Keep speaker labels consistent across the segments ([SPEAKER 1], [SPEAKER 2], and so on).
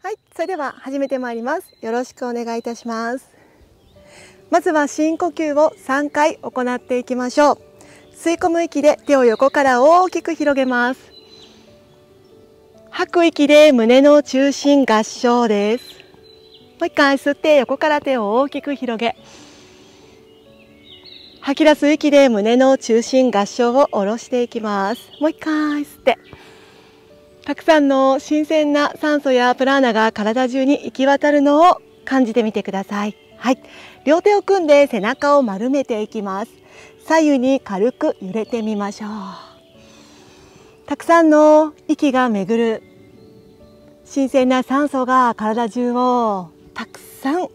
[SPEAKER 1] はいそれでは始めてまいります。よろしくお願いいたします。まずは深呼吸を3回行っていきましょう。吸い込む息で手を横から大きく広げます。吐く息で胸の中心合掌です。もう一回吸って横から手を大きく広げ。吐き出す息で胸の中心合掌を下ろしていきます。もう一回吸って。たくさんの新鮮な酸素やプラーナが体中に行き渡るのを感じてみてください。はい。両手を組んで背中を丸めていきます。左右に軽く揺れてみましょう。たくさんの息が巡る新鮮な酸素が体中をたくさん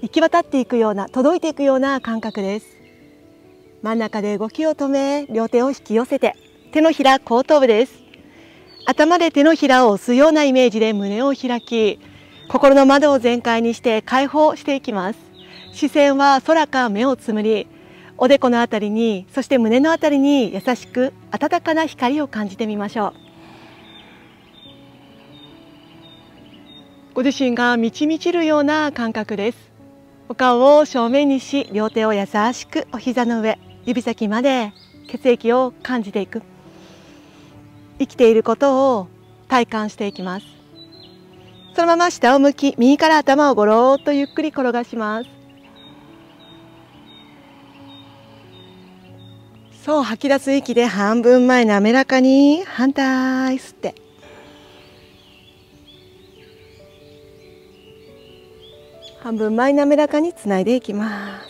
[SPEAKER 1] 行き渡っていくような届いていくような感覚です。真ん中で動きを止め両手を引き寄せて手のひら後頭部です。頭で手のひらを押すようなイメージで胸を開き心の窓を全開にして解放していきます。視線は空か目をつむりおでこのあたりにそして胸のあたりに優しく温かな光を感じてみましょう。ご自身が満ち満ちるような感覚です。お顔を正面にし両手を優しくお膝の上指先まで血液を感じていく。生きていることを体感していきます。そのまま下を向き右から頭をごろっとゆっくり転がします。そう吐き出す息で半分前滑らかに反対吸って。半分前滑らかにつないでいきます。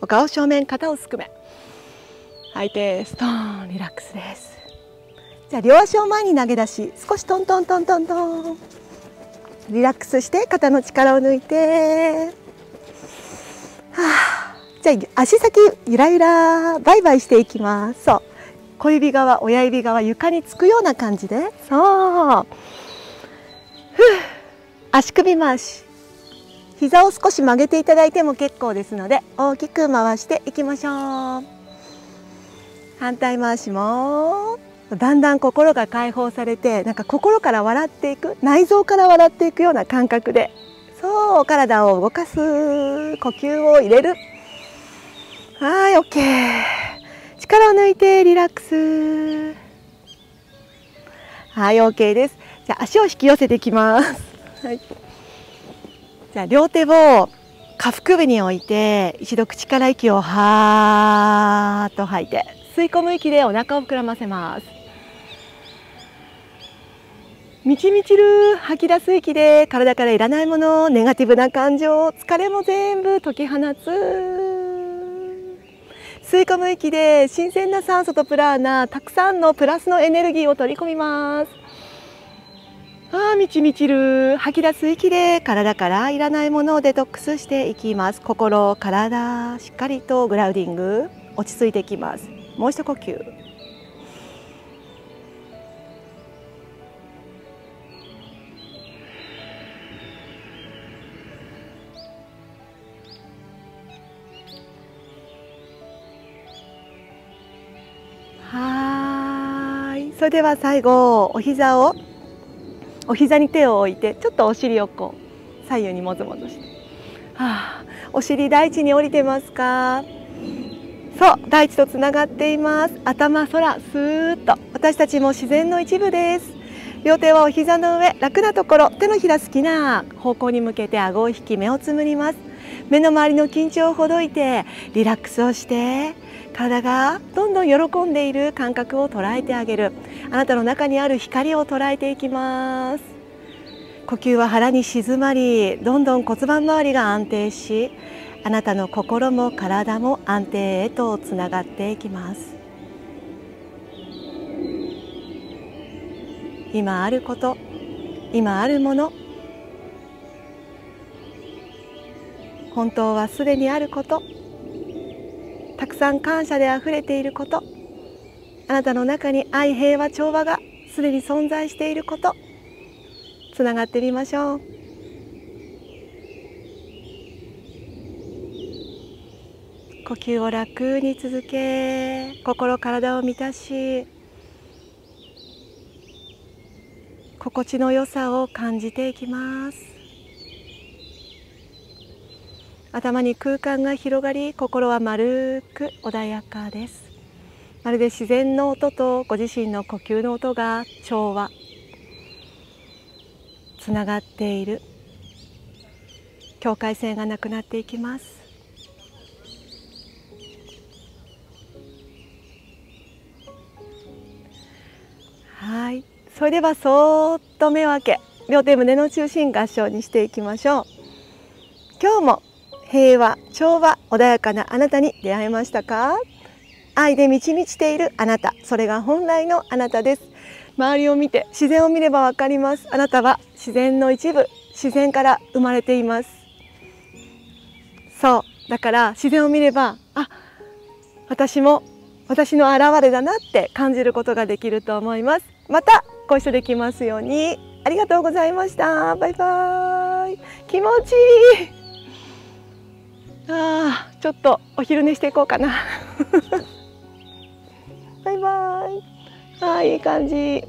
[SPEAKER 1] お顔正面肩をすくめ。吐いてストーンリラックスです。じゃあ両足を前に投げ出し少しトントントントントン。リラックスして肩の力を抜いて。はあ。じゃあ足先ゆらゆらバイバイしていきます。そう。小指側親指側床につくような感じで。そう。足首回し。膝を少し曲げていただいても結構ですので大きく回していきましょう。反対回しも。だんだん心が解放されてなんか心から笑っていく内臓から笑っていくような感覚でそう体を動かす呼吸を入れるはい、OK。力を抜いてリラックス。はい、OK です。じゃあ足を引き寄せていきます。はい。じゃあ両手を下腹部に置いて一度口から息をはーっと吐いて吸い込む息でお腹を膨らませます。みちみちる吐き出す息で体からいらないものネガティブな感情疲れも全部解き放つ。吸い込む息で新鮮な酸素とプラーナたくさんのプラスのエネルギーを取り込みます。ああみちみちる吐き出す息で体からいらないものをデトックスしていきます。心体しっかりとグラウディング。落ち着いていきます。もう一呼吸。それでは最後お膝をお膝に手を置いてちょっとお尻をこう左右にもぞもぞして、はあ、お尻大地に降りてますか？そう大地とつながっています。頭空スーッと。私たちも自然の一部です。両手はお膝の上楽なところ。手のひら好きな方向に向けて顎を引き目をつむります。目の周りの緊張をほどいてリラックスをして体がどんどん喜んでいる感覚を捉えてあげる。あなたの中にある光を捉えていきます。呼吸は腹に静まりどんどん骨盤周りが安定しあなたの心も体も安定へとつながっていきます。今あること今あるもの。本当はすでにあること。たくさん感謝であふれていること。あなたの中に愛平和調和がすでに存在していること。つながってみましょう。呼吸を楽に続け心体を満たし心地の良さを感じていきます。頭に空間が広がり心は丸く穏やかです。まるで自然の音とご自身の呼吸の音が調和つながっている。境界線がなくなっていきます。はい。それではそーっと目を開け両手胸の中心合掌にしていきましょう。今日も平和調和穏やかなあなたに出会えましたか？愛で満ち満ちているあなたそれが本来のあなたです。周りを見て自然を見ればわかります。あなたは自然の一部自然から生まれています。そうだから自然を見ればあ私も私の現れだなって感じることができると思います。またご一緒できますように。ありがとうございました。バイバーイ。気持ちいい。あーちょっとお昼寝していこうかな。バイバイ。あいい感じ。